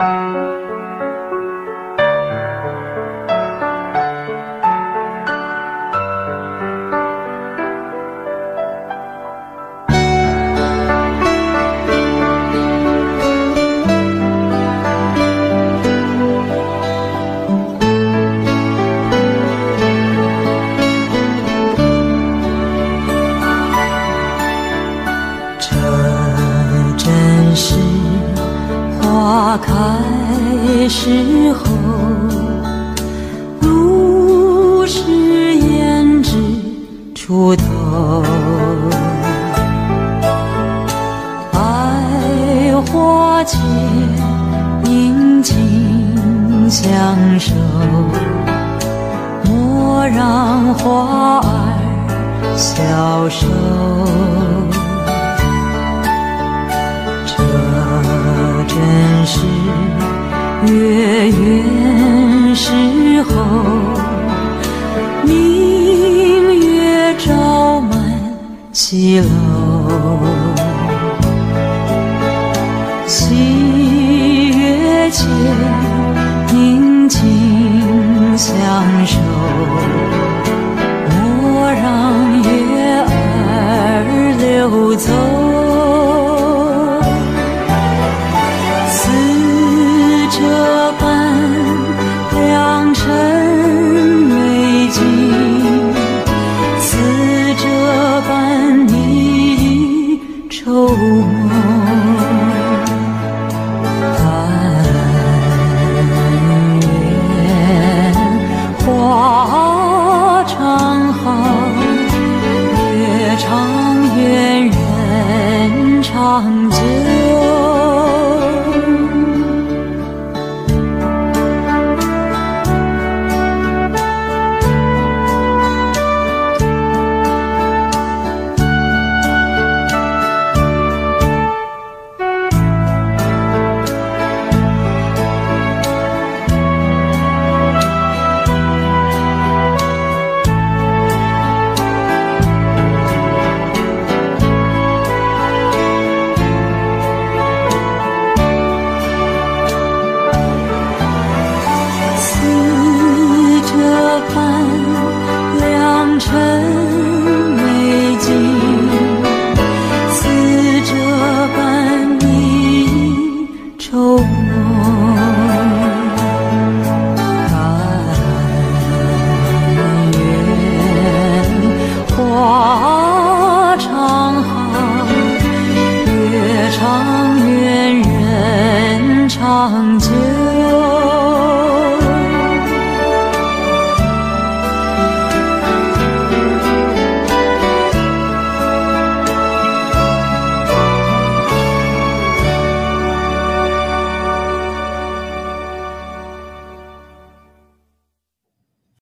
这真是。花开时候，如是胭脂出头。百花间，殷勤相守，莫让花儿消瘦。月圆时候，明月照满西楼。七月间，殷勤相守，莫让月儿溜走。 탕진 忘记。